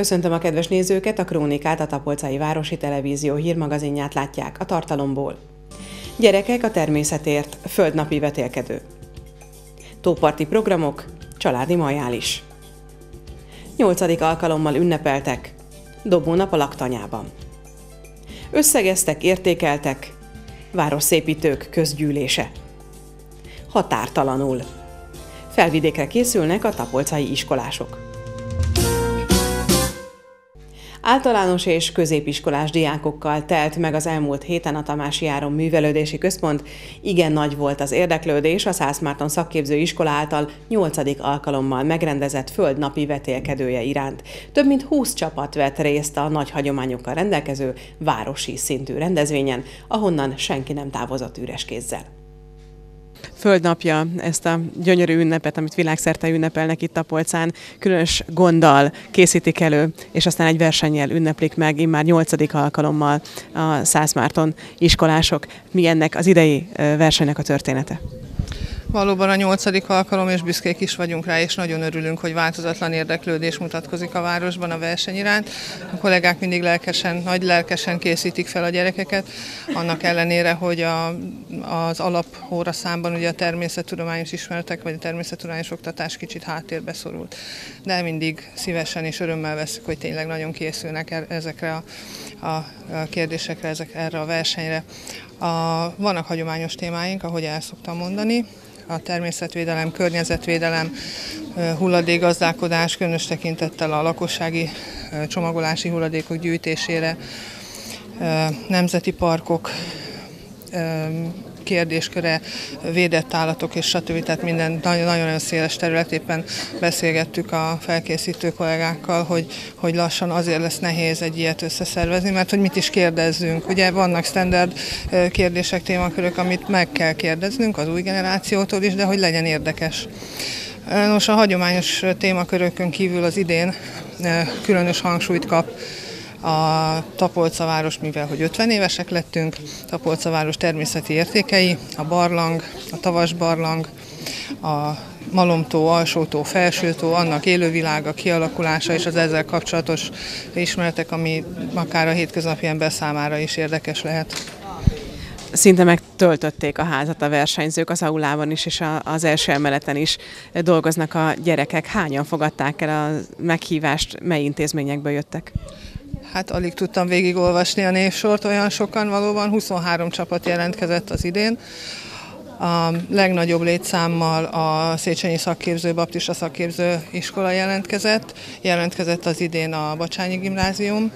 Köszöntöm a kedves nézőket, a Krónikát, a Tapolcai Városi Televízió hírmagazinját látják a tartalomból. Gyerekek a természetért, földnapi vetélkedő. Tóparti programok, családi majális. Nyolcadik alkalommal ünnepeltek, dobónap a laktanyában. Összegeztek, értékeltek, városszépítők közgyűlése. Határtalanul. Felvidékre készülnek a tapolcai iskolások. Általános és középiskolás diákokkal telt meg az elmúlt héten a Tamási Áron Művelődési Központ. Igen nagy volt az érdeklődés a Szászmárton szakképző iskola által 8. alkalommal megrendezett földnapi vetélkedője iránt. Több mint 20 csapat vett részt a nagy hagyományokkal rendelkező városi szintű rendezvényen, ahonnan senki nem távozott üres kézzel földnapja, ezt a gyönyörű ünnepet, amit világszerte ünnepelnek itt a polcán, különös gonddal készítik elő, és aztán egy versennyel ünneplik meg immár nyolcadik alkalommal a Szászmárton iskolások. Mi ennek az idei versenynek a története? Valóban a nyolcadik alkalom, és büszkék is vagyunk rá, és nagyon örülünk, hogy változatlan érdeklődés mutatkozik a városban a verseny iránt. A kollégák mindig lelkesen, nagy lelkesen készítik fel a gyerekeket, annak ellenére, hogy a, az alapóra számban ugye a természettudományos ismeretek, vagy a természettudományos oktatás kicsit háttérbe szorult. De mindig szívesen és örömmel veszük, hogy tényleg nagyon készülnek ezekre a, a kérdésekre, ezek, erre a versenyre. A, vannak hagyományos témáink, ahogy el szoktam mondani, a természetvédelem, környezetvédelem, hulladékgazdálkodás, különös tekintettel a lakossági csomagolási hulladékok gyűjtésére, nemzeti parkok, kérdésköre, védett állatok és stb. Tehát minden nagyon-nagyon széles terület. Éppen beszélgettük a felkészítő kollégákkal, hogy, hogy lassan azért lesz nehéz egy ilyet összeszervezni, mert hogy mit is kérdezzünk. Ugye vannak standard kérdések, témakörök, amit meg kell kérdeznünk az új generációtól is, de hogy legyen érdekes. Nos, a hagyományos témakörökön kívül az idén különös hangsúlyt kap a Tapolca város, mivel hogy 50 évesek lettünk, Tapolca város természeti értékei, a barlang, a tavas barlang, a Malomtó, Alsótó, Felsőtó, annak élővilága, kialakulása és az ezzel kapcsolatos ismeretek, ami akár a hétköznapi ember számára is érdekes lehet szinte megtöltötték a házat a versenyzők az aulában is, és az első emeleten is dolgoznak a gyerekek. Hányan fogadták el a meghívást, mely intézményekből jöttek? Hát alig tudtam végigolvasni a névsort, olyan sokan valóban, 23 csapat jelentkezett az idén. A legnagyobb létszámmal a Széchenyi Szakképző, Baptista Szakképző iskola jelentkezett, jelentkezett az idén a Bacsányi Gimnázium,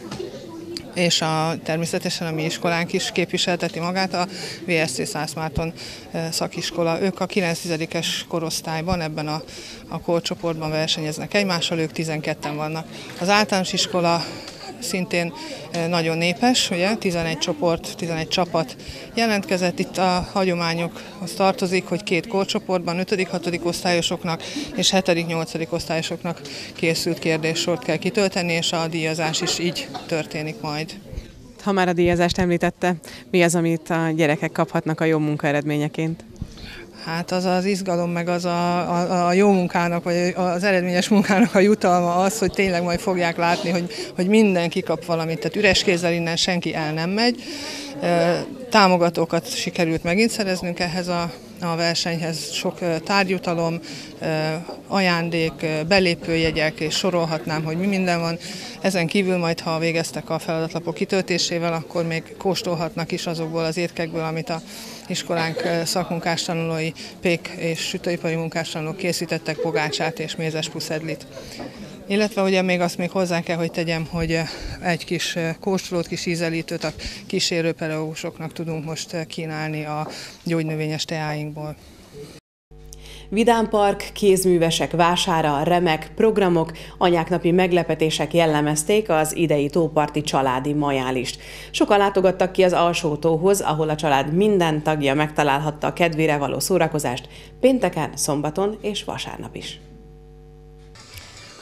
és a, természetesen a mi iskolánk is képviselteti magát, a VSC Szászmárton szakiskola. Ők a 9-es korosztályban ebben a, a korcsoportban versenyeznek egymással, ők 12-en vannak. Az általános iskola szintén nagyon népes, ugye 11 csoport, 11 csapat jelentkezett. Itt a hagyományokhoz tartozik, hogy két kórcsoportban 5.-6. osztályosoknak és 7.-8. osztályosoknak készült kérdéssort kell kitölteni, és a díjazás is így történik majd. Ha már a díjazást említette, mi az, amit a gyerekek kaphatnak a jó munkaeredményeként? Hát az az izgalom, meg az a, a, a jó munkának, vagy az eredményes munkának a jutalma az, hogy tényleg majd fogják látni, hogy, hogy mindenki kap valamit, tehát üres kézzel innen senki el nem megy. Támogatókat sikerült megint szereznünk ehhez a, a versenyhez, sok tárgyutalom, ajándék, belépőjegyek, és sorolhatnám, hogy mi minden van. Ezen kívül majd, ha végeztek a feladatlapok kitöltésével, akkor még kóstolhatnak is azokból az étkekből, amit a iskolánk szakmunkástanulói, pék és sütőipari munkástanulók készítettek pogácsát és mézes puszedlit. Illetve ugye még azt még hozzá kell, hogy tegyem, hogy egy kis kóstolót, kis ízelítőt a kísérőpedagógusoknak tudunk most kínálni a gyógynövényes teáinkból. Vidámpark, kézművesek vására, remek programok, anyáknapi meglepetések jellemezték az idei tóparti családi majálist. Sokan látogattak ki az alsó tóhoz, ahol a család minden tagja megtalálhatta a kedvére való szórakozást pénteken, szombaton és vasárnap is.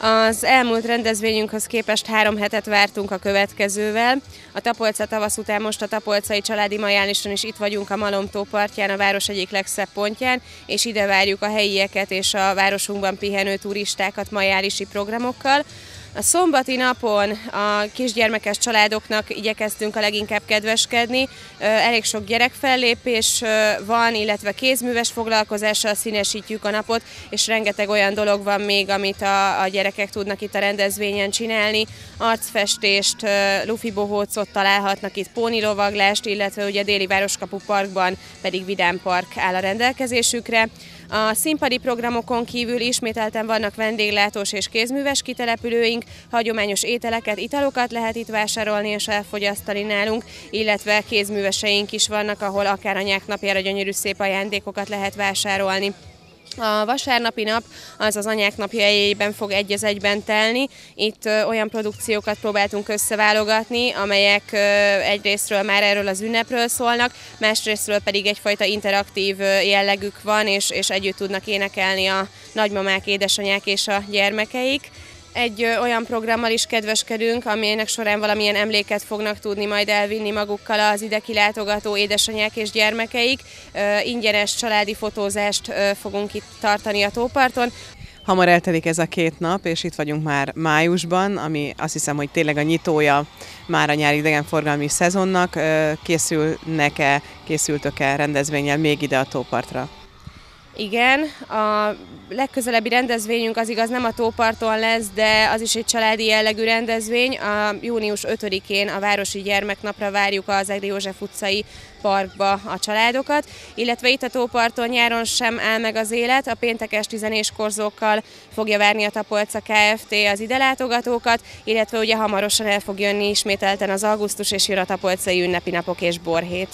Az elmúlt rendezvényünkhöz képest három hetet vártunk a következővel. A Tapolca tavasz után most a Tapolcai Családi Majálison is itt vagyunk a Malomtó partján, a város egyik legszebb pontján, és ide várjuk a helyieket és a városunkban pihenő turistákat majálisi programokkal. A szombati napon a kisgyermekes családoknak igyekeztünk a leginkább kedveskedni. Elég sok gyerekfellépés van, illetve kézműves foglalkozással színesítjük a napot, és rengeteg olyan dolog van még, amit a, a gyerekek tudnak itt a rendezvényen csinálni. Arcfestést, lufi bohócot találhatnak itt, pónilovaglást, illetve ugye a déli Városkapu Parkban pedig Vidám Park áll a rendelkezésükre. A színpadi programokon kívül ismételten vannak vendéglátós és kézműves kitelepülőink, hagyományos ételeket, italokat lehet itt vásárolni és elfogyasztani nálunk, illetve kézműveseink is vannak, ahol akár anyák napjára gyönyörű szép ajándékokat lehet vásárolni. A vasárnapi nap az az anyák napja fog egy az egyben telni. Itt olyan produkciókat próbáltunk összeválogatni, amelyek egyrésztről már erről az ünnepről szólnak, másrésztről pedig egyfajta interaktív jellegük van, és, és együtt tudnak énekelni a nagymamák, édesanyák és a gyermekeik. Egy olyan programmal is kedveskedünk, amelynek során valamilyen emléket fognak tudni majd elvinni magukkal az ide kilátogató édesanyák és gyermekeik. Ingyenes családi fotózást fogunk itt tartani a tóparton. Hamar eltelik ez a két nap, és itt vagyunk már májusban, ami azt hiszem, hogy tényleg a nyitója már a nyári idegenforgalmi szezonnak. Készülnek-e, készültök-e rendezvényel még ide a tópartra? Igen, a legközelebbi rendezvényünk az igaz nem a tóparton lesz, de az is egy családi jellegű rendezvény. A június 5-én a Városi Gyermeknapra várjuk az Egri József utcai parkba a családokat, illetve itt a tóparton nyáron sem áll meg az élet, a péntekes tizenéskorzókkal fogja várni a Tapolca Kft. az ide látogatókat, illetve ugye hamarosan el fog jönni ismételten az augusztus és jön a Tapolcai ünnepi napok és borhét.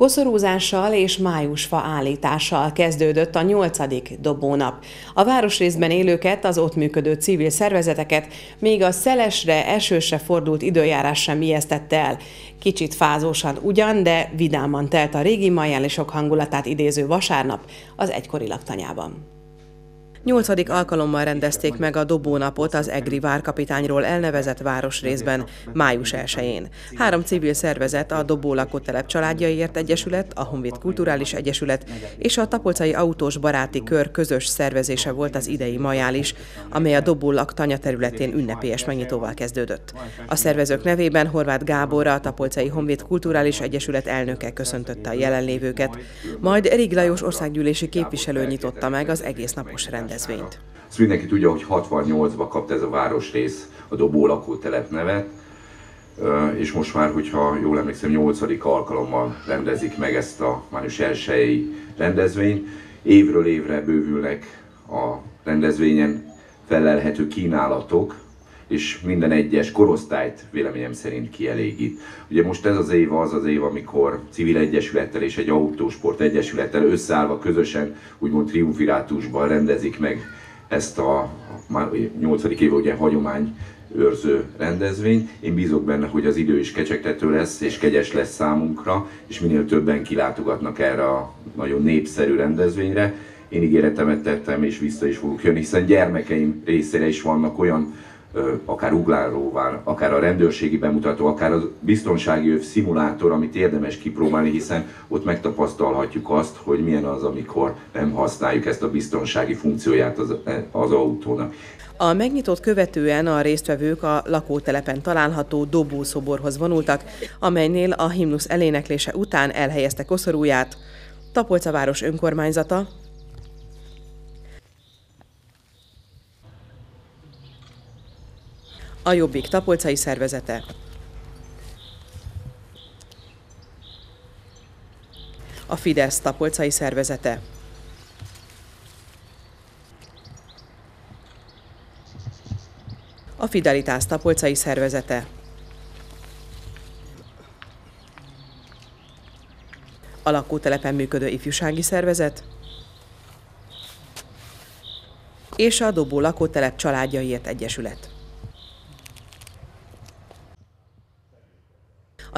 Koszorúzással és májusfa állítással kezdődött a nyolcadik dobónap. A városrészben élőket, az ott működő civil szervezeteket még a szelesre, esősre fordult időjárás sem ijesztette el. Kicsit fázósan ugyan, de vidáman telt a régi majánlisok hangulatát idéző vasárnap az egykori laktanyában. Nyolcadik alkalommal rendezték meg a dobónapot az Egri várkapitányról elnevezett városrészben május 1-én. Három civil szervezet, a Dobó lakótelep családjaiért egyesület, a Honvéd Kulturális Egyesület és a Tapolcai Autós Baráti Kör közös szervezése volt az idei majális, amely a Dobó laktanya területén ünnepélyes megnyitóval kezdődött. A szervezők nevében Horváth Gábor, a Tapolcai Honvéd Kulturális Egyesület elnöke köszöntötte a jelenlévőket, majd Erig Lajos országgyűlési képviselő nyitotta meg az egész napos rendet rendezvényt. Ezt mindenki tudja, hogy 68-ban kapta ez a városrész a Dobó lakótelep nevet, és most már, hogyha jól emlékszem, 8. alkalommal rendezik meg ezt a május 1 rendezvényt. Évről évre bővülnek a rendezvényen felelhető kínálatok, és minden egyes korosztályt véleményem szerint kielégít. Ugye most ez az év az az év, amikor civil egyesülettel és egy autósport egyesülettel összeállva közösen, úgymond triumvirátusban rendezik meg ezt a már 8. év ugye hagyomány őrző rendezvény. Én bízok benne, hogy az idő is kecsegtető lesz, és kegyes lesz számunkra, és minél többen kilátogatnak erre a nagyon népszerű rendezvényre. Én ígéretemet tettem, és vissza is fogok jönni, hiszen gyermekeim részére is vannak olyan akár ugláróvár, akár a rendőrségi bemutató, akár a biztonsági öv szimulátor, amit érdemes kipróbálni, hiszen ott megtapasztalhatjuk azt, hogy milyen az, amikor nem használjuk ezt a biztonsági funkcióját az, az autónak. A megnyitott követően a résztvevők a lakótelepen található dobószoborhoz vonultak, amelynél a himnusz eléneklése után elhelyezte koszorúját. Tapolca város önkormányzata, a Jobbik tapolcai szervezete. A Fidesz tapolcai szervezete. A Fidelitás tapolcai szervezete. A lakótelepen működő ifjúsági szervezet. És a Dobó lakótelep családjaiért egyesület.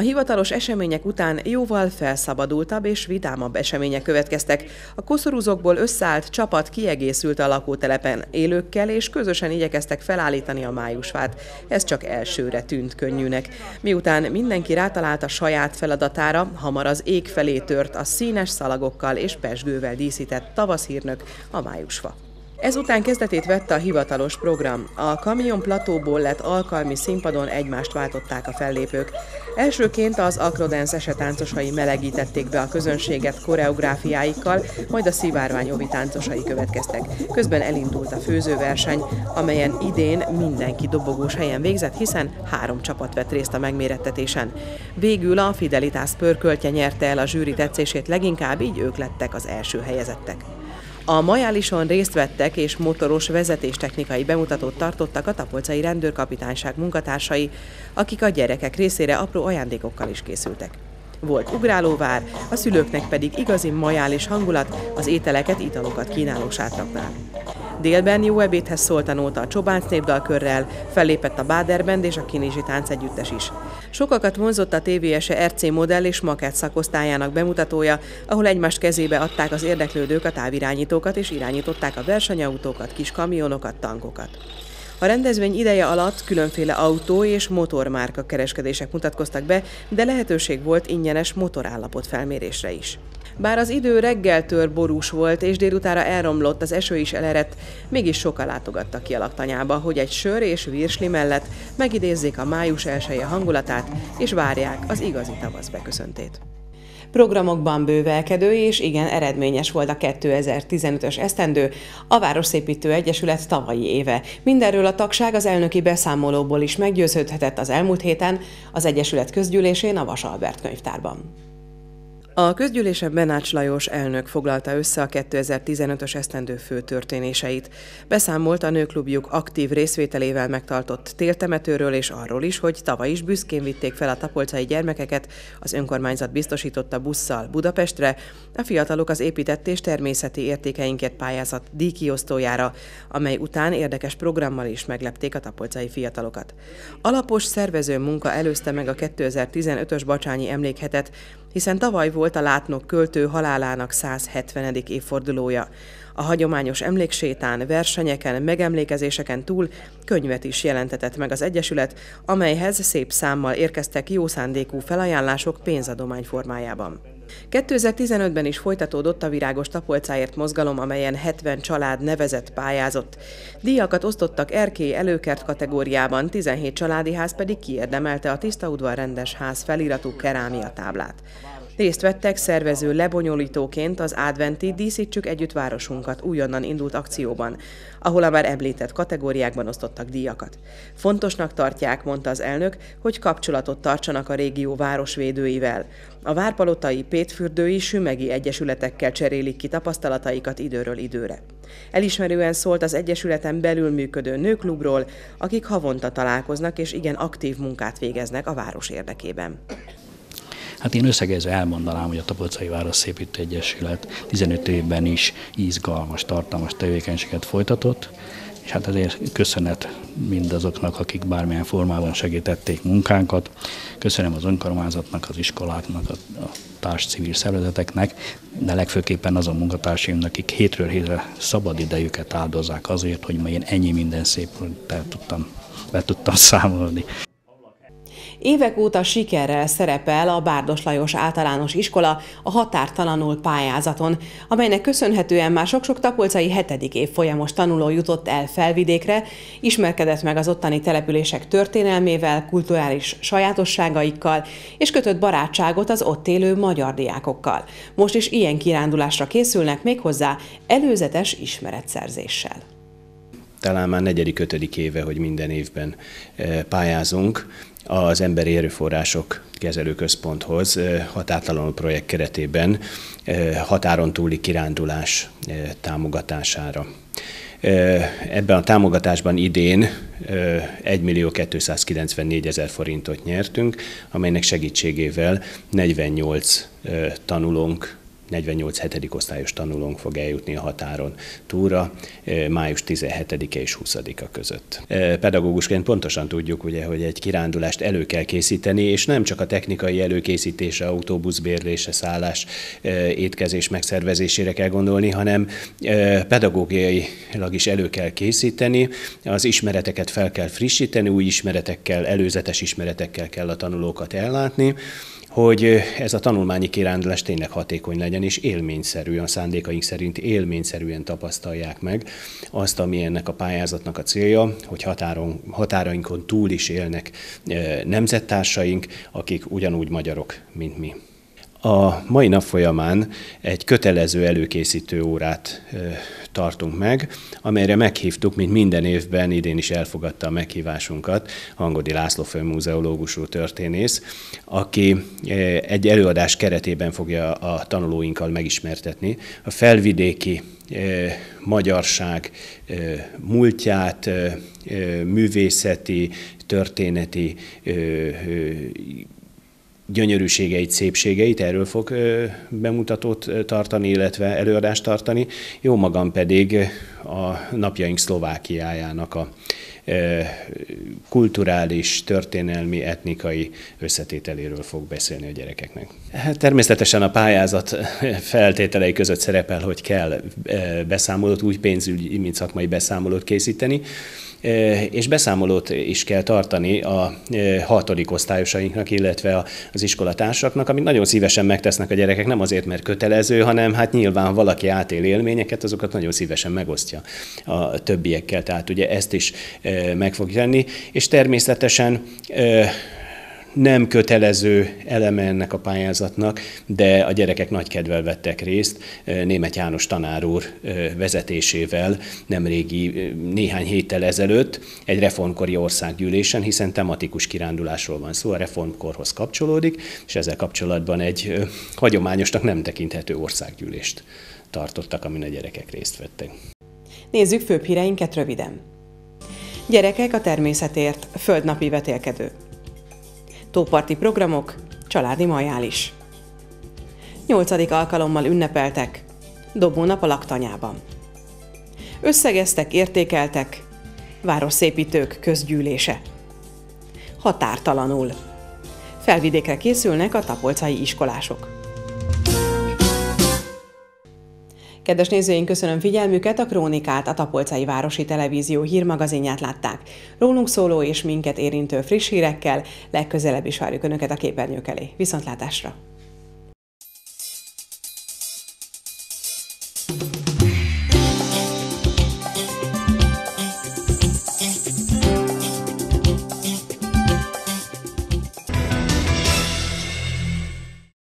Hivatalos események után jóval felszabadultabb és vidámabb események következtek. A koszorúzókból összeállt csapat kiegészült a lakótelepen élőkkel, és közösen igyekeztek felállítani a májusfát. Ez csak elsőre tűnt könnyűnek. Miután mindenki rátalált a saját feladatára, hamar az ég felé tört a színes szalagokkal és pesgővel díszített tavaszhírnök a májusfa. Ezután kezdetét vette a hivatalos program. A kamion platóból lett alkalmi színpadon egymást váltották a fellépők. Elsőként az Akrodens esetáncosai melegítették be a közönséget koreográfiáikkal, majd a szivárvány ovi táncosai következtek. Közben elindult a főzőverseny, amelyen idén mindenki dobogós helyen végzett, hiszen három csapat vett részt a megmérettetésen. Végül a Fidelitas pörköltje nyerte el a zsűri tetszését leginkább, így ők lettek az első helyezettek. A majálison részt vettek és motoros vezetéstechnikai bemutatót tartottak a tapolcai rendőrkapitányság munkatársai, akik a gyerekek részére apró ajándékokkal is készültek. Volt ugrálóvár, a szülőknek pedig igazi majális hangulat az ételeket, italokat kínáló sátraknál. Délben jó ebédhez szólt a nóta a Csobánc népdalkörrel, fellépett a Báderbend és a Kinizsi táncegyüttes is. Sokakat vonzott a TVS-e RC modell és makett szakosztályának bemutatója, ahol egymást kezébe adták az érdeklődők a távirányítókat és irányították a versenyautókat, kis kamionokat, tankokat. A rendezvény ideje alatt különféle autó és motormárka kereskedések mutatkoztak be, de lehetőség volt ingyenes motorállapot felmérésre is. Bár az idő reggeltől borús volt, és délutára elromlott, az eső is elerett, mégis sokan látogattak ki a laktanyába, hogy egy sör és virsli mellett megidézzék a május elsője hangulatát, és várják az igazi tavasz beköszöntét. Programokban bővelkedő és igen eredményes volt a 2015-ös esztendő, a Városszépítő Egyesület tavalyi éve. Mindenről a tagság az elnöki beszámolóból is meggyőződhetett az elmúlt héten az Egyesület közgyűlésén a Vas Albert könyvtárban. A közgyűlésen Benács Lajos elnök foglalta össze a 2015-ös esztendő fő történéseit. Beszámolt a nőklubjuk aktív részvételével megtartott téltemetőről és arról is, hogy tavaly is büszkén vitték fel a tapolcai gyermekeket, az önkormányzat biztosította busszal Budapestre, a fiatalok az épített és természeti értékeinket pályázat díjkiosztójára, amely után érdekes programmal is meglepték a tapolcai fiatalokat. Alapos szervező munka előzte meg a 2015-ös Bacsányi emlékhetet, hiszen tavaly volt a látnok költő halálának 170. évfordulója. A hagyományos emléksétán, versenyeken, megemlékezéseken túl könyvet is jelentetett meg az Egyesület, amelyhez szép számmal érkeztek jó szándékú felajánlások pénzadomány formájában. 2015-ben is folytatódott a Virágos Tapolcáért mozgalom, amelyen 70 család nevezett pályázott. Díjakat osztottak erkély előkert kategóriában, 17 családi ház pedig kiérdemelte a Tiszta Udvar rendes ház feliratú kerámia táblát. Részt vettek szervező lebonyolítóként az adventi Díszítsük együtt városunkat újonnan indult akcióban, ahol a már említett kategóriákban osztottak díjakat. Fontosnak tartják, mondta az elnök, hogy kapcsolatot tartsanak a régió városvédőivel. A várpalotai, pétfürdői, sümegi egyesületekkel cserélik ki tapasztalataikat időről időre. Elismerően szólt az egyesületen belül működő nőklubról, akik havonta találkoznak és igen aktív munkát végeznek a város érdekében. Hát én összegezve elmondanám, hogy a Tapolcai Szépítő Egyesület 15 évben is izgalmas, tartalmas tevékenységet folytatott, és hát ezért köszönet mindazoknak, akik bármilyen formában segítették munkánkat. Köszönöm az önkormányzatnak, az iskoláknak, a, a társ civil szervezeteknek, de legfőképpen azon munkatársaimnak, akik hétről hétre szabad idejüket áldozzák azért, hogy én ennyi minden szép tudtam, be tudtam számolni. Évek óta sikerrel szerepel a Bárdos Lajos általános iskola a határtalanul pályázaton, amelynek köszönhetően már sok-sok tapolcai hetedik év folyamos tanuló jutott el felvidékre, ismerkedett meg az ottani települések történelmével, kulturális sajátosságaikkal, és kötött barátságot az ott élő magyar diákokkal. Most is ilyen kirándulásra készülnek méghozzá előzetes ismeretszerzéssel talán már negyedik, ötödik éve, hogy minden évben eh, pályázunk az Emberi Erőforrások Kezelőközponthoz határtalanul projekt keretében határon túli kirándulás támogatására. Ebben a támogatásban idén 1 millió 294 ezer forintot nyertünk, amelynek segítségével 48 tanulónk 48 hetedik osztályos tanulónk fog eljutni a határon túra május 17-e és 20-a között. Pedagógusként pontosan tudjuk, ugye, hogy egy kirándulást elő kell készíteni, és nem csak a technikai előkészítése, autóbuszbérlése, szállás, étkezés megszervezésére kell gondolni, hanem pedagógiailag is elő kell készíteni, az ismereteket fel kell frissíteni, új ismeretekkel, előzetes ismeretekkel kell a tanulókat ellátni, hogy ez a tanulmányi kirándulás tényleg hatékony legyen, és élményszerűen, a szándékaink szerint élményszerűen tapasztalják meg azt, ami ennek a pályázatnak a célja, hogy határon, határainkon túl is élnek nemzettársaink, akik ugyanúgy magyarok, mint mi. A mai nap folyamán egy kötelező előkészítő órát tartunk meg, amelyre meghívtuk, mint minden évben, idén is elfogadta a meghívásunkat, Hangodi László főmúzeológusú történész, aki egy előadás keretében fogja a tanulóinkkal megismertetni a felvidéki magyarság múltját, művészeti, történeti gyönyörűségeit, szépségeit, erről fog bemutatót tartani, illetve előadást tartani. Jó magam pedig a napjaink Szlovákiájának a kulturális, történelmi, etnikai összetételéről fog beszélni a gyerekeknek. Hát természetesen a pályázat feltételei között szerepel, hogy kell beszámolót, úgy pénzügyi, mint szakmai beszámolót készíteni, és beszámolót is kell tartani a hatodik osztályosainknak, illetve az iskolatársaknak, amit nagyon szívesen megtesznek a gyerekek, nem azért, mert kötelező, hanem hát nyilván valaki átél élményeket, azokat nagyon szívesen megosztja a többiekkel, tehát ugye ezt is meg fog tenni, és természetesen nem kötelező eleme ennek a pályázatnak, de a gyerekek nagy kedvel vettek részt. Német János tanár úr vezetésével nemrégi, néhány héttel ezelőtt egy reformkori országgyűlésen, hiszen tematikus kirándulásról van szó, a reformkorhoz kapcsolódik, és ezzel kapcsolatban egy hagyományosnak nem tekinthető országgyűlést tartottak, amin a gyerekek részt vettek. Nézzük főbb híreinket röviden. Gyerekek a természetért, földnapi vetélkedő tóparti programok, családi majális. Nyolcadik alkalommal ünnepeltek, dobónap a laktanyában. Összegeztek, értékeltek, városszépítők közgyűlése. Határtalanul. Felvidékre készülnek a tapolcai iskolások. Kedves nézőink, köszönöm figyelmüket, a Krónikát, a Tapolcai Városi Televízió hírmagazinját látták. Rólunk szóló és minket érintő friss hírekkel legközelebb is várjuk Önöket a képernyők elé. Viszontlátásra!